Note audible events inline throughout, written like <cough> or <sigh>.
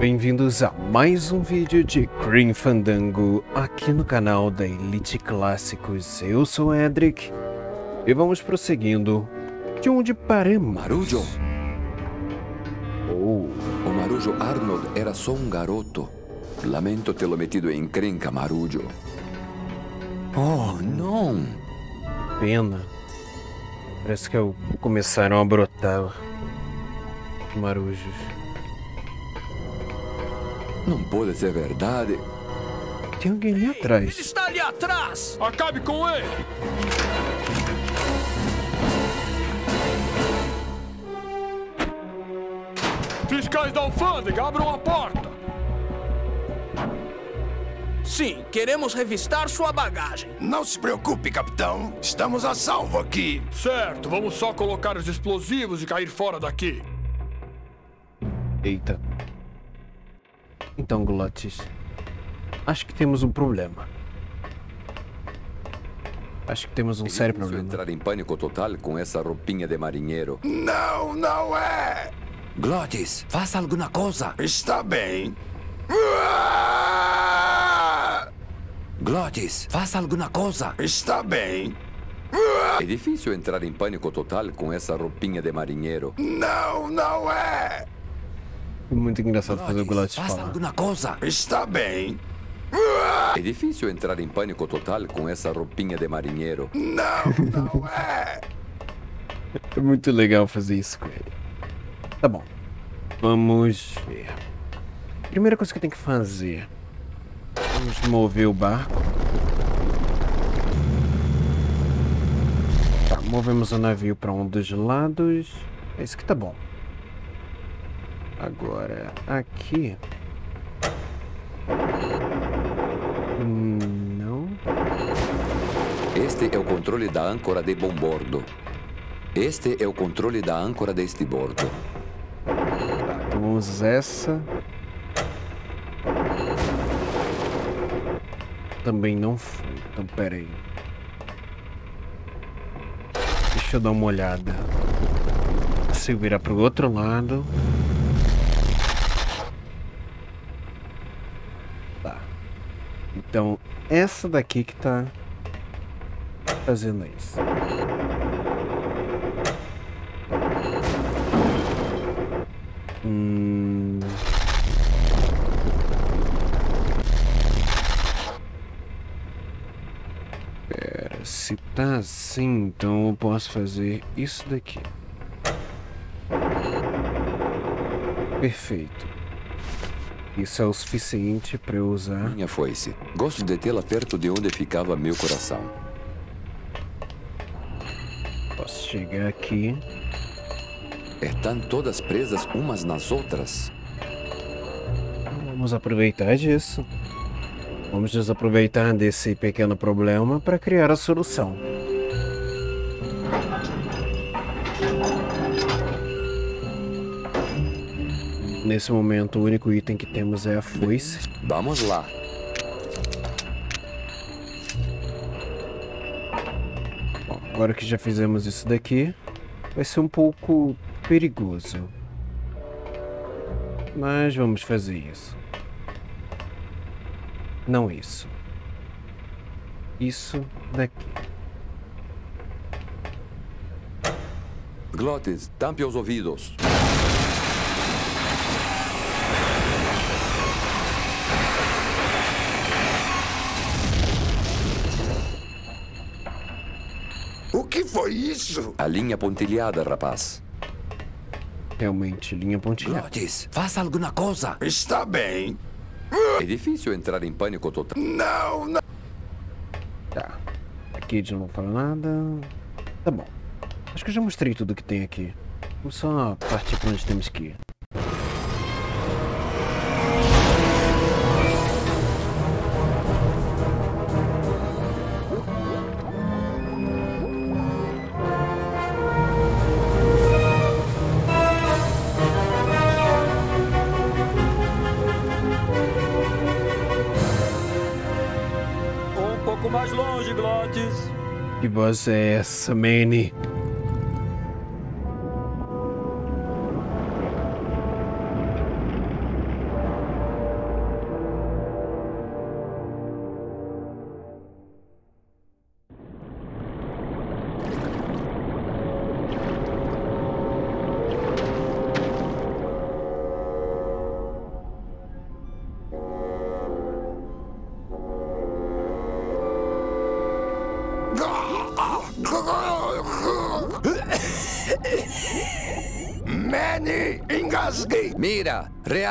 Bem-vindos a mais um vídeo de Green Fandango aqui no canal da Elite Clássicos. Eu sou Edric e vamos prosseguindo de onde paramos. Marujo, Oh, o Marujo Arnold era só um garoto. Lamento tê-lo metido em encrenca, Marujo. Oh, não! pena. Parece que eu- começaram a brotar marujos. Não pode ser verdade. Tem alguém ali atrás. está ali atrás! Acabe com ele! Fiscais da alfândega, abram a porta! Sim, queremos revistar sua bagagem. Não se preocupe, capitão. Estamos a salvo aqui. Certo, vamos só colocar os explosivos e cair fora daqui. Eita. Então, Glotis. Acho que temos um problema. Acho que temos um sério Difícil problema. entrar em pânico total com essa roupinha de marinheiro. Não, não é. Glotis, faça alguma coisa! Está bem. Glotis, faça alguma coisa! Está bem. É difícil entrar em pânico total com essa roupinha de marinheiro. Não, não é. É muito engraçado fazer o Glotis faça falar. alguma coisa! Está bem. É difícil entrar em pânico total com essa roupinha de marinheiro. Não, não é. É muito legal fazer isso com ele. Tá bom. Vamos ver. Primeira coisa que eu tenho que fazer. Vamos mover o barco. Tá, movemos o navio para um dos lados. Esse que tá bom. Agora, aqui. Não. Este é o controle da âncora de bombordo. Este é o controle da âncora deste bordo. Tá, então vamos essa. Também não foi. Então, pera aí. Deixa eu dar uma olhada. Se virar pro outro lado. Então, essa daqui que tá fazendo isso. Hum... Pera, se tá assim, então eu posso fazer isso daqui. Perfeito. Isso é o suficiente para eu usar. Minha foice. Gosto de tê-la perto de onde ficava meu coração. Posso chegar aqui. Estão todas presas umas nas outras. Vamos aproveitar disso. Vamos nos aproveitar desse pequeno problema para criar a solução. Nesse momento, o único item que temos é a foice. Vamos lá. Bom, agora que já fizemos isso daqui, vai ser um pouco perigoso. Mas vamos fazer isso. Não isso. Isso daqui. Glotes, tampe os ouvidos. Isso? A linha pontilhada, rapaz. Realmente, linha pontilhada. Glotes, faça alguma coisa. Está bem. É difícil entrar em pânico total. Não, não. Tá. Aqui a gente não fala nada. Tá bom. Acho que eu já mostrei tudo que tem aqui. Vamos só partir para onde temos que ir. Pouco mais longe, Glotes. Que voz é essa, Manny?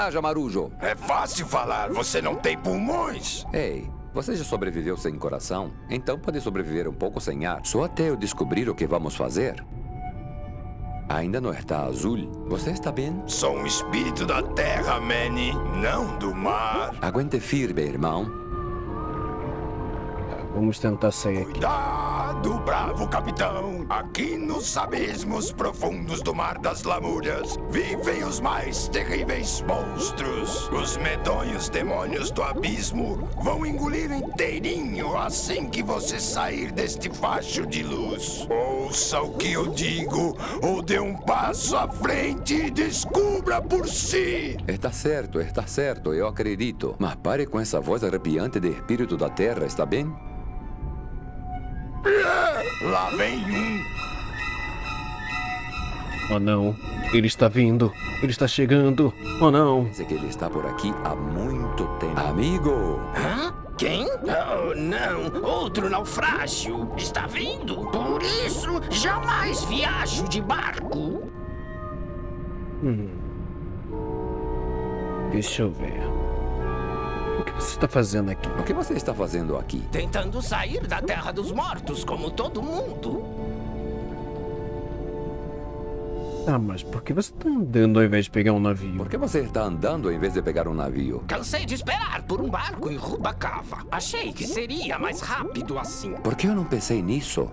Reaja, Marujo. É fácil falar, você não tem pulmões. Ei, você já sobreviveu sem coração? Então pode sobreviver um pouco sem ar. Só até eu descobrir o que vamos fazer. Ainda não está azul. Você está bem? Sou um espírito da terra, Manny, não do mar. Aguente firme, irmão. Vamos tentar sair aqui. Cuidado, bravo capitão! Aqui nos abismos profundos do Mar das Lamúrias vivem os mais terríveis monstros. Os medonhos demônios do abismo vão engolir inteirinho assim que você sair deste facho de luz. Ouça o que eu digo, ou dê um passo à frente e descubra por si. Está certo, está certo, eu acredito. Mas pare com essa voz arrepiante de espírito da terra, está bem? Lá vem um. Oh não, ele está vindo. Ele está chegando. Oh não. Parece que ele está por aqui há muito tempo. Amigo! Hã? Quem? Oh, não. Outro naufrágio. Está vindo. Por isso, jamais viajo de barco. Hum. Deixa eu ver. O que você está fazendo aqui? O que você está fazendo aqui? Tentando sair da terra dos mortos, como todo mundo. Ah, mas por que você está andando ao invés de pegar um navio? Por que você está andando em vez de pegar um navio? Cansei de esperar por um barco em Rubacava. Achei que seria mais rápido assim. Por que eu não pensei nisso?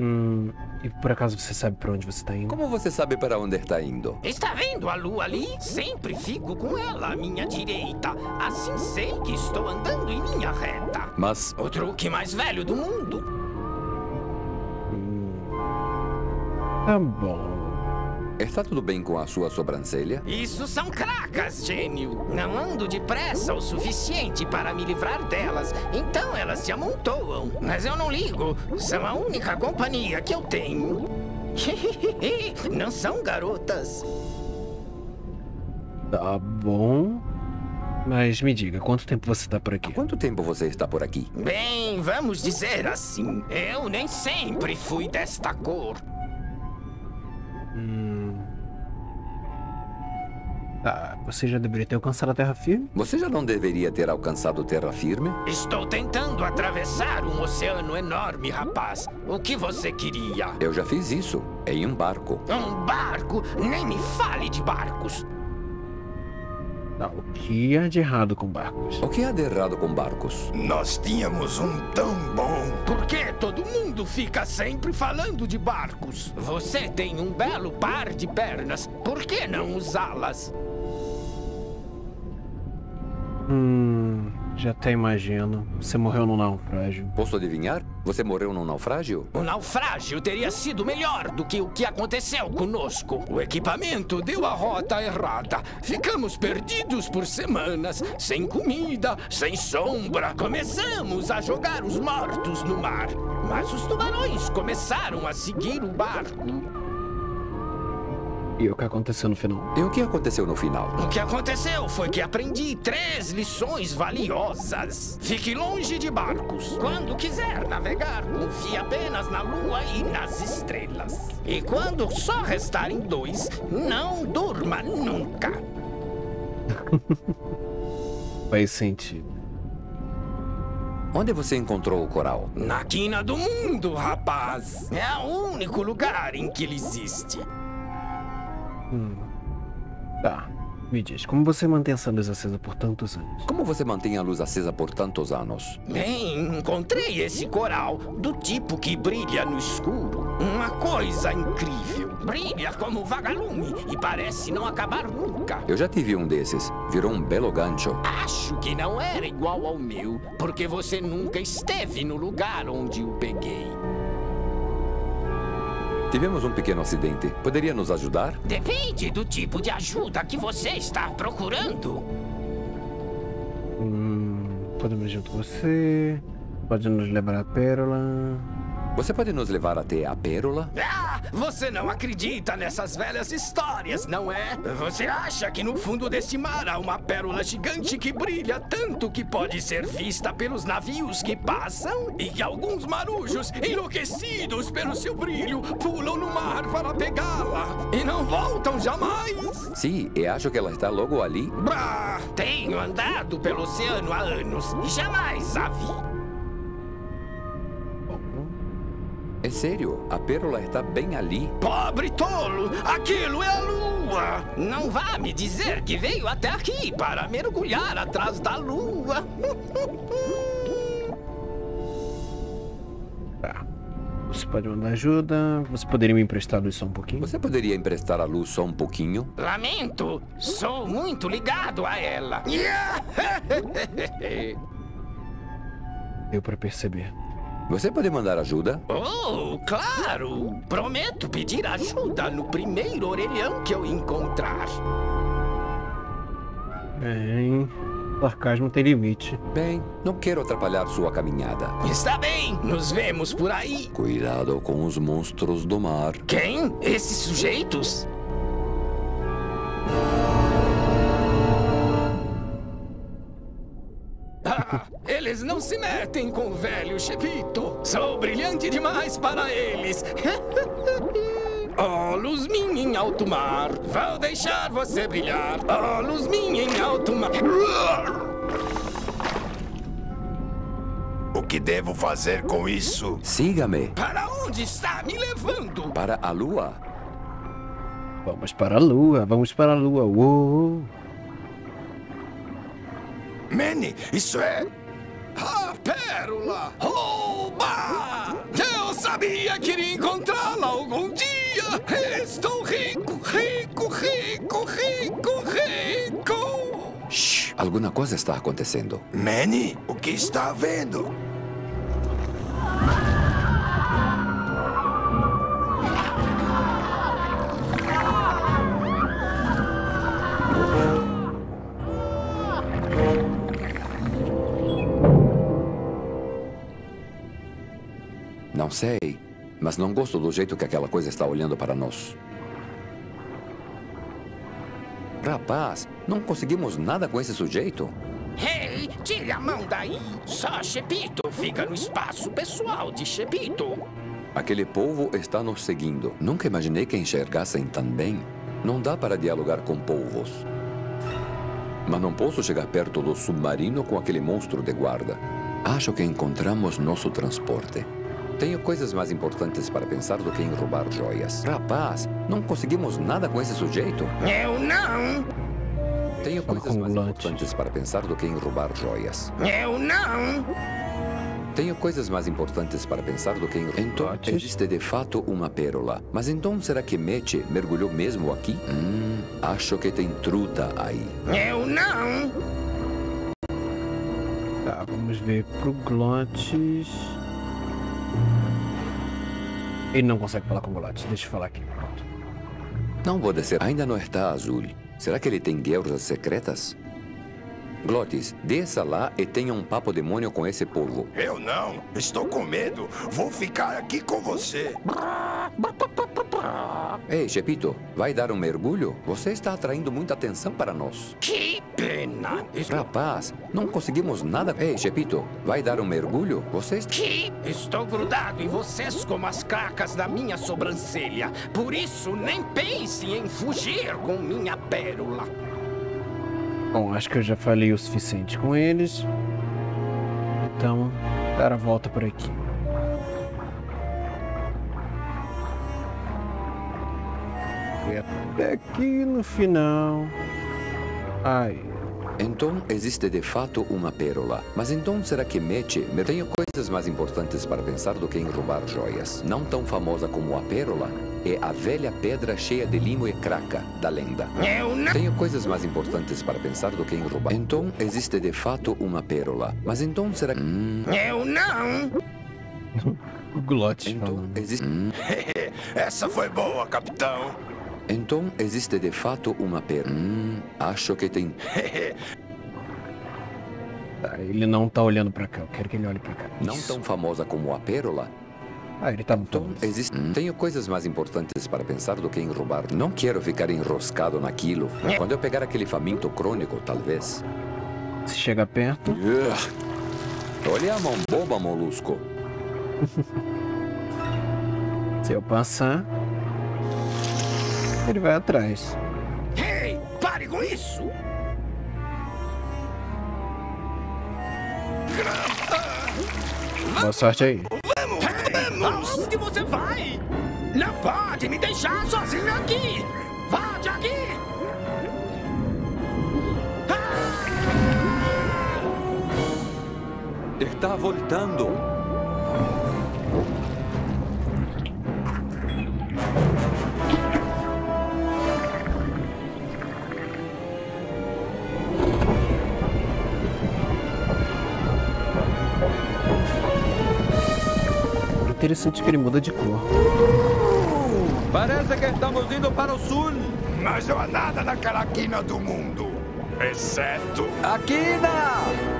Hum. E por acaso você sabe para onde você está indo? Como você sabe para onde está indo? Está vendo a lua ali? Sempre fico com ela à minha direita. Assim sei que estou andando em linha reta. Mas O truque mais velho do mundo. Tá bom. Está tudo bem com a sua sobrancelha? Isso são cracas, gênio. Não ando depressa o suficiente para me livrar delas. Então elas se amontoam. Mas eu não ligo. São a única companhia que eu tenho. <laughs> não são garotas. Tá bom. Mas me diga, quanto tempo você está por aqui? Quanto tempo você está por aqui? Bem, vamos dizer assim. Eu nem sempre fui desta cor. Hum. Ah, você já deveria ter alcançado a terra firme? Você já não deveria ter alcançado terra firme? Estou tentando atravessar um oceano enorme, rapaz. O que você queria? Eu já fiz isso, em um barco. Um barco? Nem me fale de barcos. Tá, o que há de errado com barcos? O que há de errado com barcos? Nós tínhamos um tão bom. Por que todo mundo fica sempre falando de barcos? Você tem um belo par de pernas. Por que não usá-las? Hum. Já até imagino. Você morreu num naufrágio. Posso adivinhar? Você morreu num naufrágio? O naufrágio teria sido melhor do que o que aconteceu conosco. O equipamento deu a rota errada. Ficamos perdidos por semanas, sem comida, sem sombra. Começamos a jogar os mortos no mar. Mas os tubarões começaram a seguir o barco. E o que aconteceu no final? E o que aconteceu no final? O que aconteceu foi que aprendi três lições valiosas. Fique longe de barcos. Quando quiser navegar, confie apenas na lua e nas estrelas. E quando só restarem dois, não durma nunca. <laughs> Faz sentido. Onde você encontrou o coral? Na quina do mundo, rapaz. É o único lugar em que ele existe. Hum. Tá. Me diz, como você mantém essa luz acesa por tantos anos? Como você mantém a luz acesa por tantos anos? Bem, encontrei esse coral, do tipo que brilha no escuro. Uma coisa incrível. Brilha como vagalume e parece não acabar nunca. Eu já tive um desses. Virou um belo gancho. Acho que não era igual ao meu, porque você nunca esteve no lugar onde o peguei. Tivemos um pequeno acidente. Poderia nos ajudar? Depende do tipo de ajuda que você está procurando. Hum, podemos ir junto com você. Pode nos levar a pérola. Você pode nos levar até a pérola? Ah, você não acredita nessas velhas histórias, não é? Você acha que no fundo deste mar há uma pérola gigante que brilha tanto que pode ser vista pelos navios que passam? E que alguns marujos, enlouquecidos pelo seu brilho, pulam no mar para pegá-la e não voltam jamais? Sim, e acho que ela está logo ali. Bah, tenho andado pelo oceano há anos e jamais a vi. É sério, a pérola está bem ali. Pobre tolo! Aquilo é a lua! Não vá me dizer que veio até aqui para mergulhar atrás da lua. <laughs> Tá. Você pode mandar ajuda. Você poderia me emprestar luz só um pouquinho? Você poderia emprestar a luz só um pouquinho? Lamento, sou muito ligado a ela. Deu pra perceber. Você pode mandar ajuda? Oh, claro! Prometo pedir ajuda no primeiro orelhão que eu encontrar. Bem, sarcasmo tem limite. Bem, não quero atrapalhar sua caminhada. Está bem, nos vemos por aí. Cuidado com os monstros do mar. Quem? Esses sujeitos? Eles não se metem com o velho Chepito. Sou brilhante demais para eles. Oh, luz minha em alto mar, vou deixar você brilhar. Oh, luz minha em alto mar. O que devo fazer com isso? Siga-me Para onde está me levando? para a lua. Vamos para a lua, vamos para a lua. Uou. Manny, isso é. A pérola! Oba! Eu sabia que iria encontrá-la algum dia! Estou rico, rico, rico, rico, rico! Shh, alguma coisa está acontecendo. Manny, o que está havendo? Não sei, mas não gosto do jeito que aquela coisa está olhando para nós. Rapaz, não conseguimos nada com esse sujeito. Ei, tire a mão daí! Só Chepito fica no espaço pessoal de Chepito. Aquele povo está nos seguindo. Nunca imaginei que enxergassem tão bem. Não dá para dialogar com povos. Mas não posso chegar perto do submarino com aquele monstro de guarda. Acho que encontramos nosso transporte. Tenho coisas mais importantes para pensar do que em roubar joias. Rapaz, não conseguimos nada com esse sujeito. Eu não! Tenho coisas mais importantes para pensar do que em roubar joias. Eu não! Tenho coisas mais importantes para pensar do que em... Então, Lotes. existe de fato uma pérola. Mas então, será que Meche mergulhou mesmo aqui? Hum, acho que tem truta aí. Eu não! Tá, vamos ver pro Glotes. Ele não consegue falar com o Glotes. Deixa eu falar aqui. Pronto. Não vou descer. Ainda não está azul. Será que ele tem guerras secretas? Glotis, desça lá e tenha um papo demônio com esse povo. Eu não. Estou com medo. Vou ficar aqui com você. Ei, Chepito, vai dar um mergulho? Você está atraindo muita atenção para nós. Que pena! Estou... Rapaz, não conseguimos nada. Ei, Chepito, vai dar um mergulho? Você está... Que? Estou grudado em vocês como as cracas da minha sobrancelha. Por isso, nem pense em fugir com minha pérola. Bom, acho que eu já falei o suficiente com eles. Então, dar a volta por aqui. E até aqui no final. Ai, Então existe de fato uma pérola. Mas então será que Meche... Me tenho coisas mais importantes para pensar do que em roubar joias. Não tão famosa como a pérola é a velha pedra cheia de limo e craca da lenda. Eu não. Tenho coisas mais importantes para pensar do que em roubar. Então existe de fato uma pérola. Mas então será que... Hum, Eu não. <laughs> o Glotes então existe... <laughs> Essa foi boa, capitão. Então existe de fato uma pérola. Hum, acho que tem... Tá, <laughs> ele não tá olhando pra cá. Eu quero que ele olhe pra cá. Não Isso. tão famosa como a pérola Ah, ele tá Então, existe... Tenho coisas mais importantes para pensar do que em roubar. Não quero ficar enroscado naquilo. Quando eu pegar aquele faminto crônico, talvez. Se chega perto. Ugh. Olha a mão boba, molusco. <laughs> Se eu passar, ele vai atrás. Ei, pare com isso! Boa sorte aí. Aonde você vai? Não pode me deixar sozinho aqui! Volte aqui! Está voltando. Interessante que ele muda de cor. Parece que estamos indo para o sul. Mas não há nada naquela quina do mundo. Exceto. Aquina! Manny?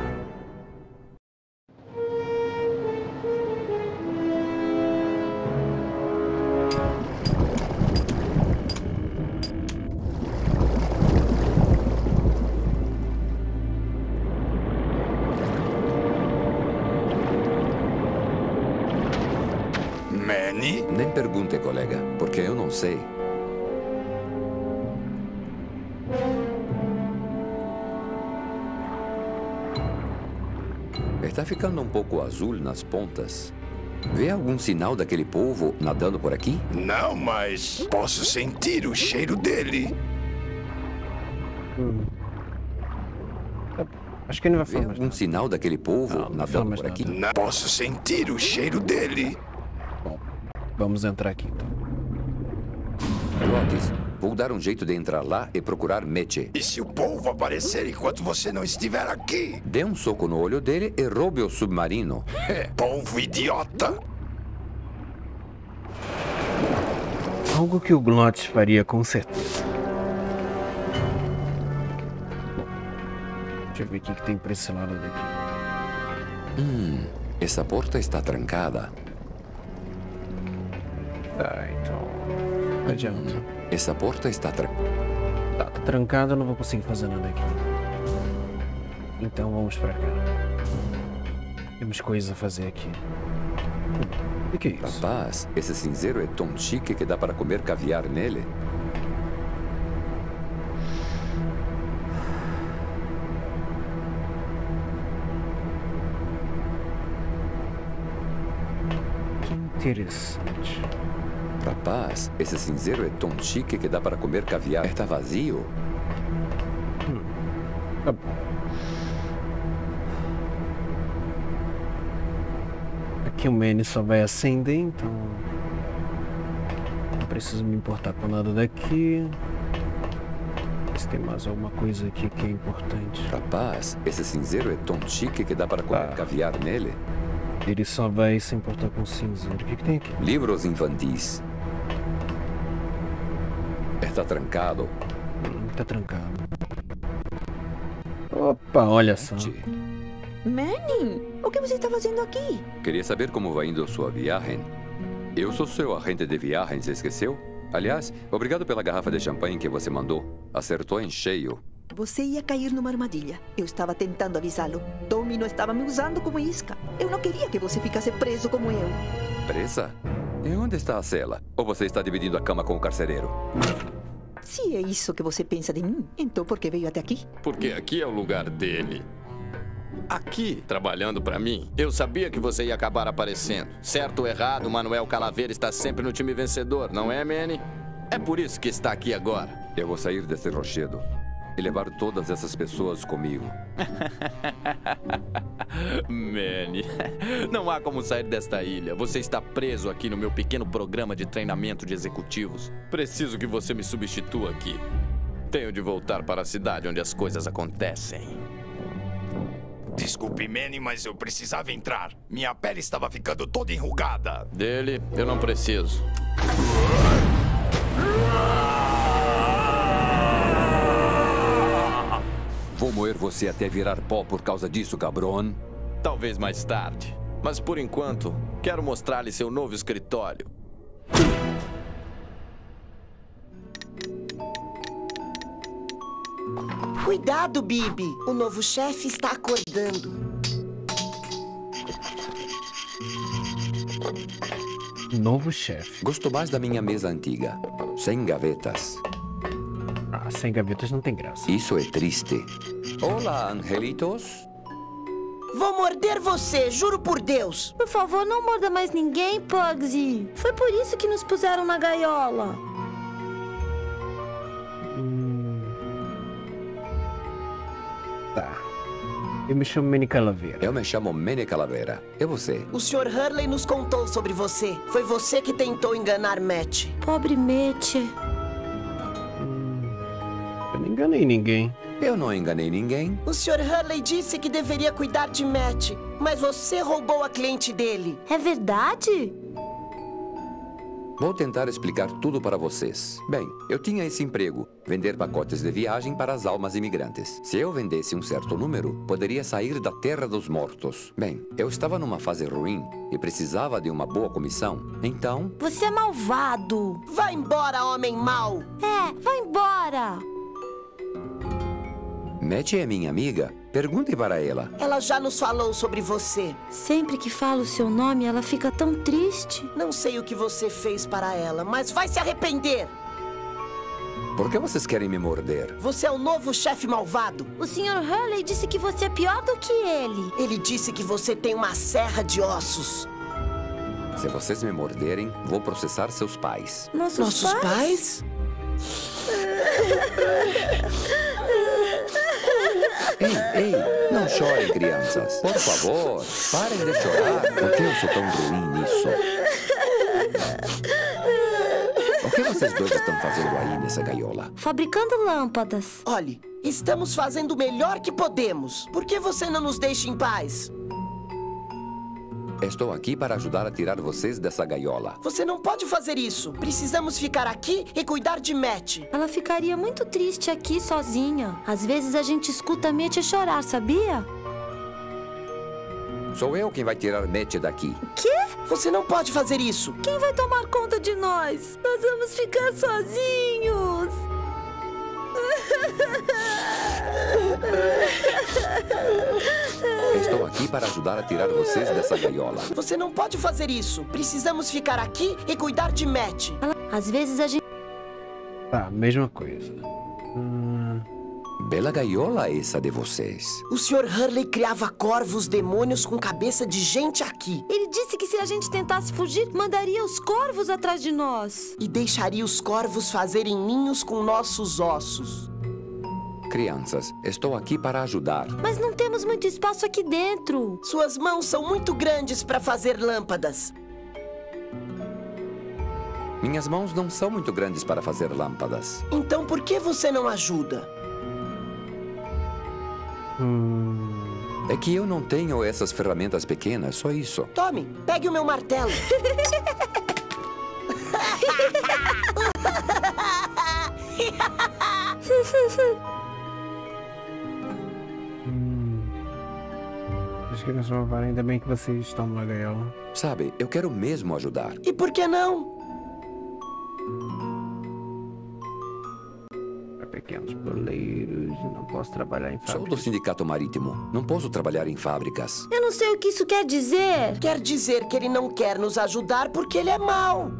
Pouco azul nas pontas. Vê algum sinal daquele povo nadando por aqui? Não, mas posso sentir o cheiro dele. Acho que ele não vai Vê falar mais algum nada. sinal daquele povo Não, nadando por aqui? Não posso sentir o cheiro dele. Vamos entrar aqui então. Lotes, vou dar um jeito de entrar lá e procurar Meche. E se o povo aparecer enquanto você não estiver aqui? Dê um soco no olho dele e roube o submarino. É, povo idiota. Algo que o Glotz faria com certeza. Bom, deixa eu ver o que que tem pra esse lado daqui. Hum, essa porta está trancada. Tá, então. Não adianta. Essa porta está trancada. Tá, trancado, eu não vou conseguir fazer nada aqui. Então vamos pra cá. Temos coisas a fazer aqui. O que é isso? Rapaz, esse cinzeiro é tão chique que dá para comer caviar nele. Que interessante. Rapaz, esse cinzeiro é tão chique que dá para comer caviar. Está vazio? Bom. Aqui o Manny só vai acender, então. Não preciso me importar com nada daqui. Se tem mais alguma coisa aqui que é importante. Rapaz, esse cinzeiro é tão chique que dá para comer Ah. caviar nele. Ele só vai se importar com o cinzeiro. O que, que tem aqui? Livros infantis. Está trancado. Hum, tá trancado. Opa, olha só. Manning, o que você está fazendo aqui? Queria saber como vai indo sua viagem? Eu sou seu agente de viagens, esqueceu? Aliás, obrigado pela garrafa de champanhe que você mandou. Acertou em cheio. Você ia cair numa armadilha. Eu estava tentando avisá-lo. Domino estava me usando como isca. Eu não queria que você ficasse preso como eu. Presa? E onde está a cela? Ou você está dividindo a cama com o carcereiro? Se é isso que você pensa de mim, então por que veio até aqui? Porque aqui é o lugar dele. Aqui, trabalhando pra mim, eu sabia que você ia acabar aparecendo. Certo ou errado, Manuel Calaveira está sempre no time vencedor, não é, Manny? É por isso que está aqui agora. Eu vou sair desse rochedo e levar todas essas pessoas comigo. <laughs> Manny, não há como sair desta ilha. Você está preso aqui no meu pequeno programa de treinamento de executivos. Preciso que você me substitua aqui. Tenho de voltar para a cidade onde as coisas acontecem. Desculpe, Manny, mas eu precisava entrar. Minha pele estava ficando toda enrugada. Dele, eu não preciso. Vou moer você até virar pó por causa disso, cabrón. Talvez mais tarde. Mas por enquanto, quero mostrar-lhe seu novo escritório. Cuidado, Bibi. O novo chefe está acordando. Novo chefe. Gosto mais da minha mesa antiga. Sem gavetas. Ah, sem gavetas não tem graça. Isso é triste. Olá, angelitos. Vou morder você, juro por Deus. Por favor, não morda mais ninguém, Pugsy. Foi por isso que nos puseram na gaiola. Hum... Tá. Eu me chamo Manny Calaveira. Eu me chamo Manny Calaveira. E você? O Sr. Hurley nos contou sobre você. Foi você que tentou enganar Matt. Pobre Matt. Eu não enganei ninguém. Eu não enganei ninguém. O Sr. Hurley disse que deveria cuidar de Matt, mas você roubou a cliente dele. É verdade? Vou tentar explicar tudo para vocês. Bem, eu tinha esse emprego, vender pacotes de viagem para as almas imigrantes. Se eu vendesse um certo número, poderia sair da terra dos mortos. Bem, eu estava numa fase ruim e precisava de uma boa comissão. Então... Você é malvado. Vá embora, homem mau. É, vá embora. Matt é minha amiga. Pergunte para ela. Ela já nos falou sobre você. Sempre que falo o seu nome, ela fica tão triste. Não sei o que você fez para ela, mas vai se arrepender. Por que vocês querem me morder? Você é o novo chefe malvado. O Sr. Hurley disse que você é pior do que ele. Ele disse que você tem uma serra de ossos. Se vocês me morderem, vou processar seus pais. Nossos, Nossos pais? pais? Ei, ei, não chorem, crianças. Por favor, parem de chorar. Por que eu sou tão ruim nisso? O que vocês dois estão fazendo aí nessa gaiola? Fabricando lâmpadas. Olhe, estamos fazendo o melhor que podemos. Por que você não nos deixa em paz? Estou aqui para ajudar a tirar vocês dessa gaiola. Você não pode fazer isso. Precisamos ficar aqui e cuidar de Matt. Ela ficaria muito triste aqui sozinha. Às vezes a gente escuta a Matt chorar, sabia? Sou eu quem vai tirar Matt daqui. Quê? Você não pode fazer isso. Quem vai tomar conta de nós? Nós vamos ficar sozinhos. Estou aqui para ajudar a tirar vocês dessa gaiola. Você não pode fazer isso. Precisamos ficar aqui e cuidar de Matt. Às vezes a gente. Tá, mesma coisa. Hum... Bela gaiola essa de vocês. O Sr. Hurley criava corvos demônios com cabeça de gente aqui. Ele disse que se a gente tentasse fugir, mandaria os corvos atrás de nós. E deixaria os corvos fazerem ninhos com nossos ossos. Crianças, estou aqui para ajudar. Mas não temos muito espaço aqui dentro. Suas mãos são muito grandes para fazer lâmpadas. Minhas mãos não são muito grandes para fazer lâmpadas. Então por que você não ajuda? Hum... É que eu não tenho essas ferramentas pequenas, só isso. Tome, pegue o meu martelo. hum... As crianças malvadas, ainda bem que vocês estão numa gaiola. Sabe, eu quero mesmo ajudar. E por que não? Pequenos poleiros, não posso trabalhar em fábricas. Sou do sindicato marítimo, não posso trabalhar em fábricas. Eu não sei o que isso quer dizer. Quer dizer que ele não quer nos ajudar porque ele é mau.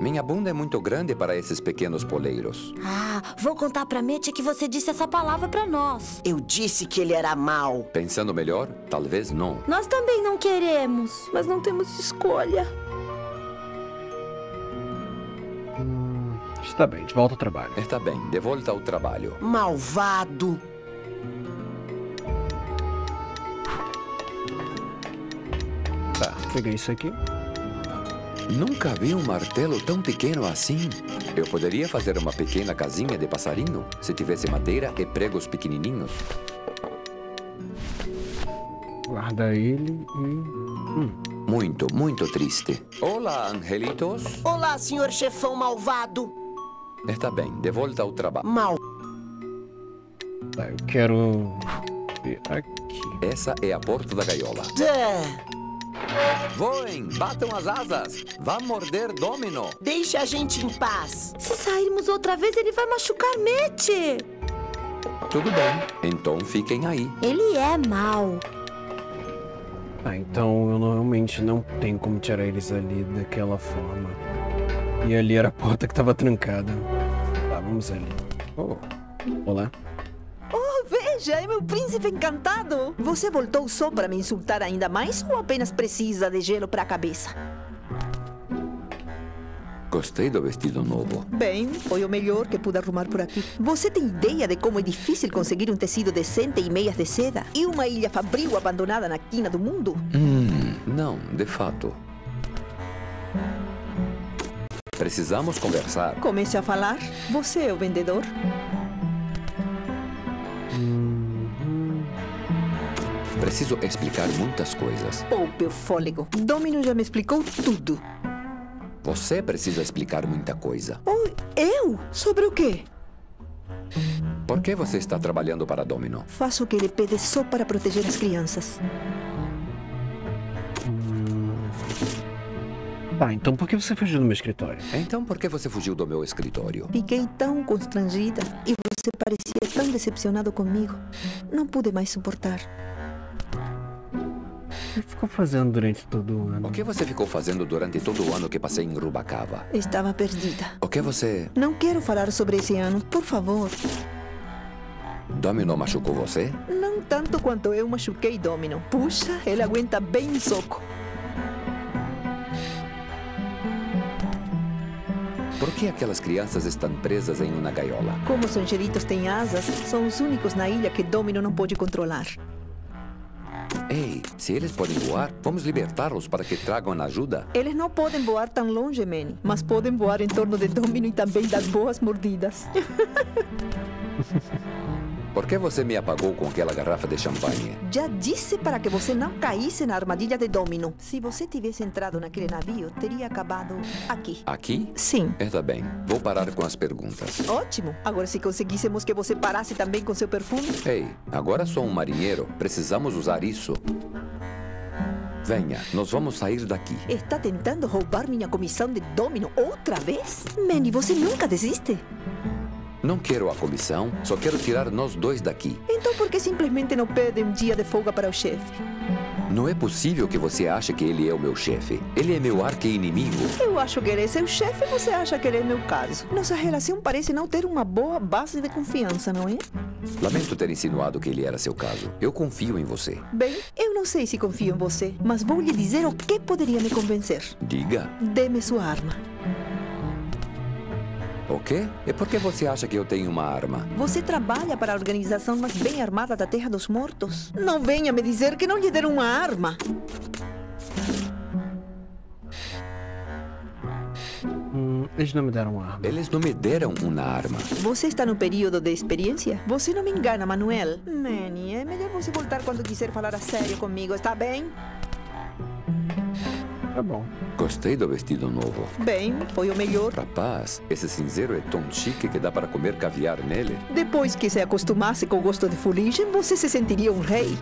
Minha bunda é muito grande para esses pequenos poleiros. Ah, vou contar pra Mete que você disse essa palavra pra nós. Eu disse que ele era mau. Pensando melhor, talvez não. Nós também não queremos, mas não temos escolha. Está bem, de volta ao trabalho. Está bem, de volta ao trabalho. Malvado. Tá, peguei isso aqui. Nunca vi um martelo tão pequeno assim. Eu poderia fazer uma pequena casinha de passarinho se tivesse madeira e pregos pequenininhos. Guarda ele e... Hum. Muito, muito triste. Olá, angelitos. Olá, senhor chefão malvado. Está bem, de volta ao trabalho. Mal. Tá, eu quero ver aqui. Essa é a porta da gaiola. É. Voem, batam as asas. Vá morder Domino. Deixe a gente em paz. Se sairmos outra vez, ele vai machucar Mete. Tudo bem, então fiquem aí. Ele é mau. Ah, então eu normalmente não tenho como tirar eles ali daquela forma. E ali era a porta que tava trancada. Tá, vamos ali. Oh, olá. Oh, veja, é meu príncipe encantado. Você voltou só para me insultar ainda mais ou apenas precisa de gelo para a cabeça? Gostei do vestido novo. Bem, foi o melhor que pude arrumar por aqui. Você tem ideia de como é difícil conseguir um tecido decente e meias de seda? E uma ilha fabril abandonada na quina do mundo? Hum, não, de fato. Precisamos conversar. Comece a falar. Você é o vendedor? Preciso explicar muitas coisas. Poupe o fôlego. Domino já me explicou tudo. Você precisa explicar muita coisa. Oh, eu? Sobre o quê? Por que você está trabalhando para Domino? Faço o que ele pede só para proteger as crianças. Tá, então por que você fugiu do meu escritório? Então por que você fugiu do meu escritório? Fiquei tão constrangida e você parecia tão decepcionado comigo. Não pude mais suportar. O que ficou fazendo durante todo o ano? O que você ficou fazendo durante todo o ano que passei em Rubacava? Estava perdida. O que você... Não quero falar sobre esse ano, por favor. Domino machucou você? Não tanto quanto eu machuquei Domino. Puxa, ele aguenta bem um soco. Por que aquelas crianças estão presas em uma gaiola? Como os angelitos têm asas, são os únicos na ilha que Domino não pode controlar. Ei, se eles podem voar, vamos libertá-los para que tragam ajuda? Eles não podem voar tão longe, Manny, mas podem voar em torno de Domino e também dar boas mordidas. <laughs> Por que você me apagou com aquela garrafa de champanhe? Já disse para que você não caísse na armadilha de Domino. Se você tivesse entrado naquele navio, teria acabado aqui. Aqui? Sim. Está bem. Vou parar com as perguntas. Ótimo. Agora, se conseguíssemos que você parasse também com seu perfume. Ei, agora sou um marinheiro. Precisamos usar isso. Venha, nós vamos sair daqui. Está tentando roubar minha comissão de Domino outra vez? Manny, você nunca desiste? Não quero a comissão, só quero tirar nós dois daqui. Então por que simplesmente não pede um dia de folga para o chefe? Não é possível que você ache que ele é o meu chefe. Ele é meu arqui-inimigo. Eu acho que ele é seu chefe e você acha que ele é meu caso. Nossa relação parece não ter uma boa base de confiança, não é? Lamento ter insinuado que ele era seu caso. Eu confio em você. Bem, eu não sei se confio em você, mas vou lhe dizer o que poderia me convencer. Diga. Dê-me sua arma. O quê? E por que você acha que eu tenho uma arma? Você trabalha para a organização mais bem armada da Terra dos Mortos. Não venha me dizer que não lhe deram uma arma. Hum, eles não me deram uma arma. Eles não me deram uma arma. Você está no período de experiência? Você não me engana, Manuel. Manny, é melhor você voltar quando quiser falar a sério comigo, está bem? Tá bom. Gostei do vestido novo. Bem, foi o melhor. Rapaz, esse cinzeiro é tão chique que dá para comer caviar nele. Depois que se acostumasse com o gosto de fuligem, você se sentiria um rei.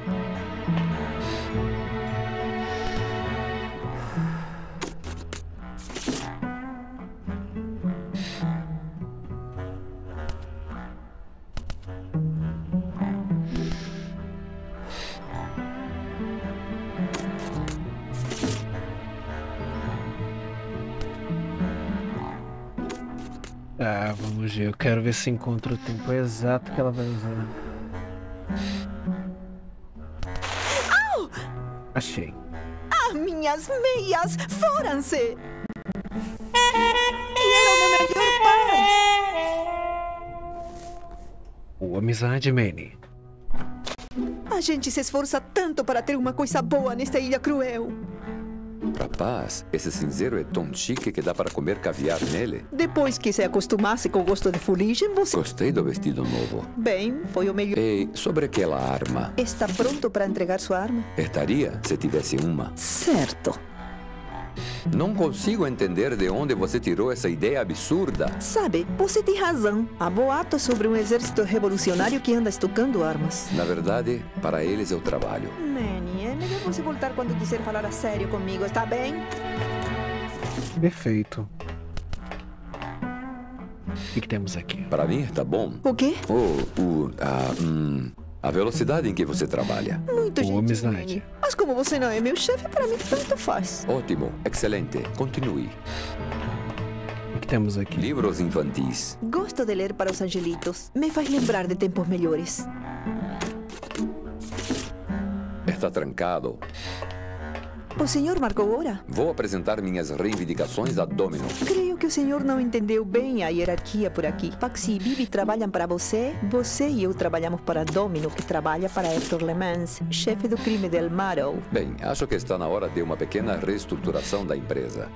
Ah, vamos ver. Eu quero ver se encontro o tempo exato que ela vai usar. Au! Achei. Ah, minhas meias! Foram-se! O amizade, Manny. A gente se esforça tanto para ter uma coisa boa nesta ilha cruel. Rapaz, esse cinzeiro é tão chique que dá para comer caviar nele. Depois que se acostumasse com o gosto de fuligem, você... Gostei do vestido novo. Bem, foi o melhor. Ei, sobre aquela arma. Está pronto para entregar sua arma? Estaria se tivesse uma. Certo. Não consigo entender de onde você tirou essa ideia absurda. Sabe, você tem razão. Há boatos sobre um exército revolucionário que anda estocando armas. Na verdade, para eles eu trabalho. Manny, é melhor você voltar quando quiser falar a sério comigo, está bem? Perfeito. O que, que temos aqui? Para mim, tá bom. O quê? Oh, o, a, hum, a velocidade em que você trabalha. Muito gentil, amizade. Mas como você não é meu chefe, para mim tanto faz. Ótimo, excelente. Continue. O que temos aqui? Livros infantis. Gosto de ler para os angelitos. Me faz lembrar de tempos melhores. Está trancado. O senhor marcou hora? Vou apresentar minhas reivindicações a Domino. Creio que o senhor não entendeu bem a hierarquia por aqui. Paxi e Bibi trabalham para você, você e eu trabalhamos para Domino, que trabalha para Hector Le Mans, chefe do crime del Marrow. Bem, acho que está na hora de uma pequena reestruturação da empresa.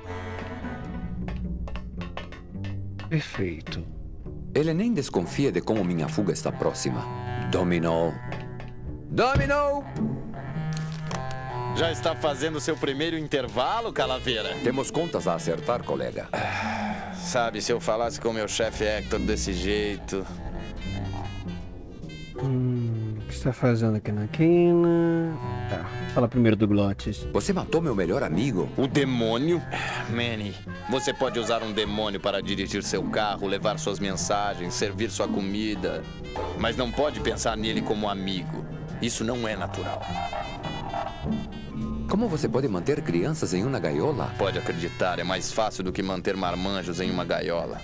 Perfeito. Ele nem desconfia de como minha fuga está próxima. Domino. Domino! Já está fazendo seu primeiro intervalo, Calaveira? Temos contas a acertar, colega. Sabe, se eu falasse com meu chefe Hector desse jeito. Hum, o que está fazendo aqui na quina? Tá, fala primeiro do Glotes. Você matou meu melhor amigo. O demônio? Manny, você pode usar um demônio para dirigir seu carro, levar suas mensagens, servir sua comida. Mas não pode pensar nele como amigo. Isso não é natural. Como você pode manter crianças em uma gaiola? Pode acreditar, é mais fácil do que manter marmanjos em uma gaiola.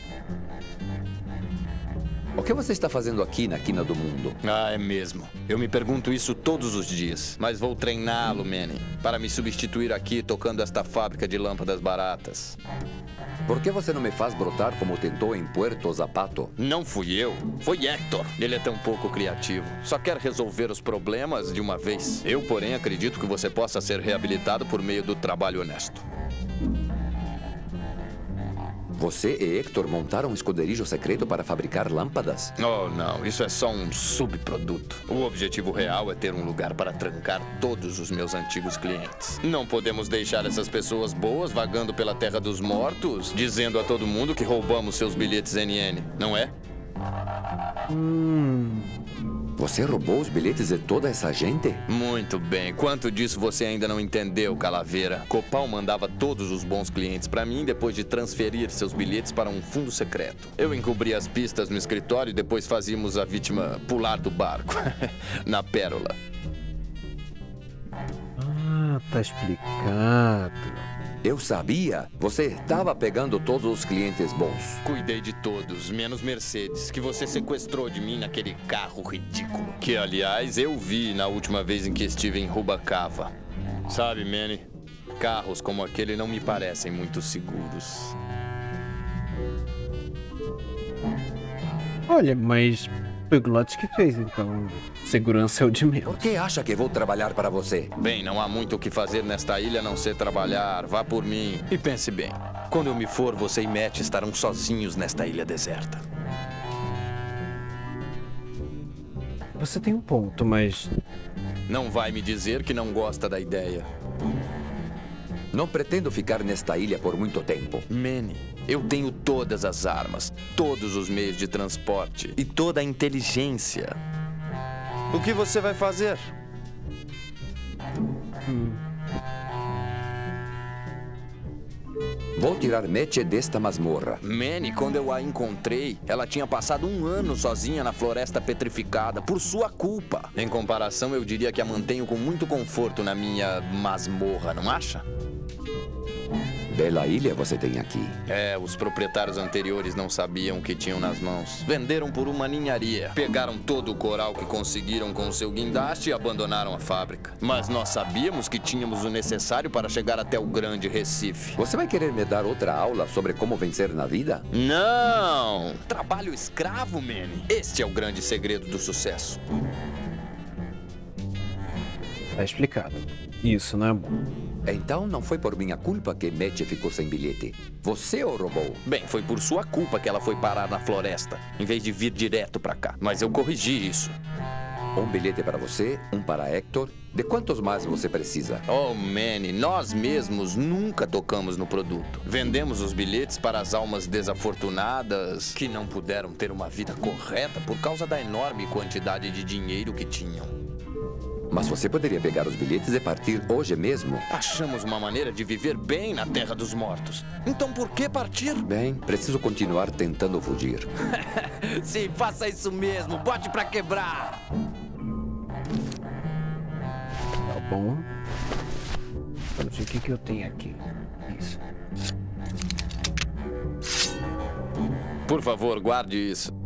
O que você está fazendo aqui na quina do mundo? Ah, é mesmo. Eu me pergunto isso todos os dias. Mas vou treiná-lo, Manny, para me substituir aqui tocando esta fábrica de lâmpadas baratas. Por que você não me faz brotar como tentou em Puerto Zapato? Não fui eu, foi Hector. Ele é tão pouco criativo. Só quer resolver os problemas de uma vez. Eu, porém, acredito que você possa ser reabilitado por meio do trabalho honesto. Você e Hector montaram um esconderijo secreto para fabricar lâmpadas? Oh, não, isso é só um subproduto. O objetivo real é ter um lugar para trancar todos os meus antigos clientes. Não podemos deixar essas pessoas boas vagando pela terra dos mortos, dizendo a todo mundo que roubamos seus bilhetes NN, não é? Hum. Você roubou os bilhetes de toda essa gente? Muito bem. Quanto disso você ainda não entendeu, Calaveira? Copal mandava todos os bons clientes para mim depois de transferir seus bilhetes para um fundo secreto. Eu encobria as pistas no escritório e depois fazíamos a vítima pular do barco. <laughs> Na pérola. Ah, tá explicado. Eu sabia. Você estava pegando todos os clientes bons. Cuidei de todos, menos Mercedes, que você sequestrou de mim naquele carro ridículo. Que, aliás, eu vi na última vez em que estive em Rubacava. Sabe, Manny, carros como aquele não me parecem muito seguros. Olha, mas foi o Glotes que fez, então segurança é o de menos. Por que acha que vou trabalhar para você? Bem, não há muito o que fazer nesta ilha a não ser trabalhar. Vá por mim. E pense bem: quando eu me for, você e Matt estarão sozinhos nesta ilha deserta. Você tem um ponto, mas Não vai me dizer que não gosta da ideia. Não pretendo ficar nesta ilha por muito tempo. Manny, eu tenho todas as armas, todos os meios de transporte e toda a inteligência. O que você vai fazer? Vou tirar Meche desta masmorra. Manny, quando eu a encontrei, ela tinha passado um ano sozinha na floresta petrificada, por sua culpa. Em comparação, eu diria que a mantenho com muito conforto na minha masmorra, não acha? Bela ilha você tem aqui. É, os proprietários anteriores não sabiam o que tinham nas mãos. Venderam por uma ninharia. Pegaram todo o coral que conseguiram com o seu guindaste e abandonaram a fábrica. Mas nós sabíamos que tínhamos o necessário para chegar até o grande Recife. Você vai querer me dar outra aula sobre como vencer na vida? Não! Trabalho escravo, Manny. Este é o grande segredo do sucesso. tá explicado. Isso não é bom. Então não foi por minha culpa que Meche ficou sem bilhete. Você o roubou. Bem, foi por sua culpa que ela foi parar na floresta, em vez de vir direto pra cá. Mas eu corrigi isso. Um bilhete para você, um para Hector. De quantos mais você precisa? Oh, Manny, nós mesmos nunca tocamos no produto. Vendemos os bilhetes para as almas desafortunadas que não puderam ter uma vida correta por causa da enorme quantidade de dinheiro que tinham. Mas você poderia pegar os bilhetes e partir hoje mesmo. Achamos uma maneira de viver bem na Terra dos Mortos. Então por que partir? <laughs> Bem, preciso continuar tentando fugir. <laughs> Sim, faça isso mesmo. Bote pra quebrar. Tá bom. Vamos ver o que, que eu tenho aqui. Isso. Por favor, guarde isso.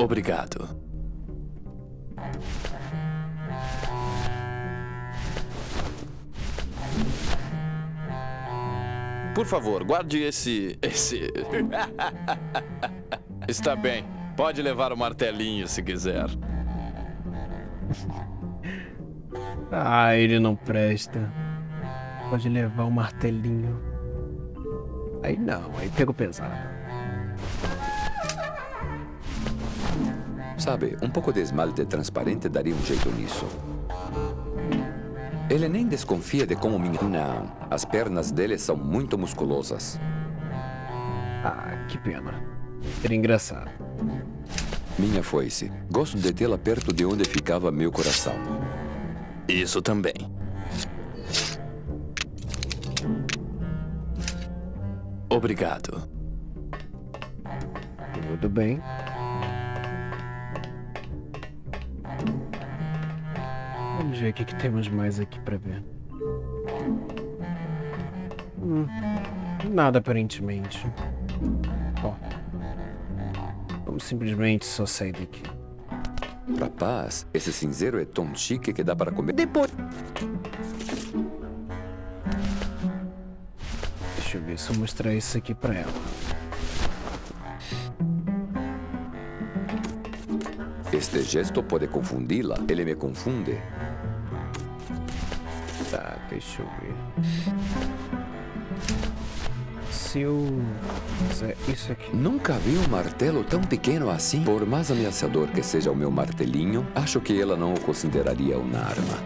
Obrigado. Por favor, guarde esse. esse. <laughs> Está bem. Pode levar o martelinho se quiser. Ah, ele não presta. Pode levar o martelinho. Aí não, aí pegou pesado. Sabe, um pouco de esmalte transparente daria um jeito nisso. Ele nem desconfia de como minha... Não, as pernas dele são muito musculosas. Ah, que pena. Seria engraçado. Minha foice. Gosto de tê-la perto de onde ficava meu coração. Isso também. Obrigado. Tudo bem. Ver o que, que temos mais aqui pra ver. Hum, nada aparentemente. Ó. Vamos simplesmente só sair daqui. Rapaz, esse cinzeiro é tão chique que dá para comer. Depois. Deixa eu ver se eu mostrar isso aqui pra ela. Este gesto pode confundi-la. Ele me confunde. Deixa eu ver. Se eu fizer isso aqui. Nunca vi um martelo tão pequeno assim. Por mais ameaçador que seja o meu martelinho, acho que ela não o consideraria uma arma.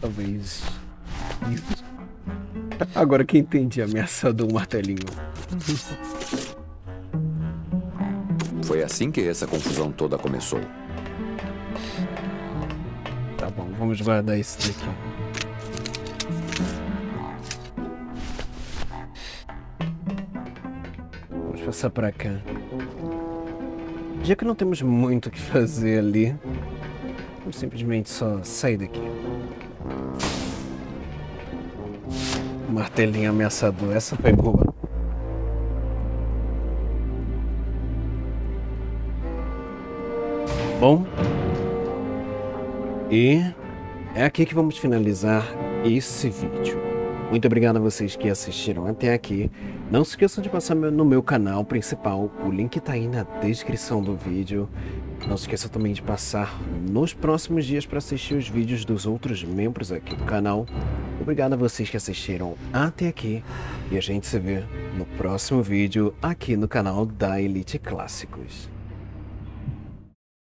Talvez. Isso. Agora que entendi a ameaça do martelinho. Foi assim que essa confusão toda começou. Vamos guardar isso daqui. Vamos passar pra cá. Já que não temos muito o que fazer ali, vamos simplesmente só sair daqui. Martelinho ameaçador, essa foi boa. Bom, e é aqui que vamos finalizar esse vídeo. Muito obrigado a vocês que assistiram até aqui. Não se esqueçam de passar no meu canal principal, o link está aí na descrição do vídeo. Não se esqueça também de passar nos próximos dias para assistir os vídeos dos outros membros aqui do canal. Obrigado a vocês que assistiram até aqui e a gente se vê no próximo vídeo aqui no canal da Elite Clássicos.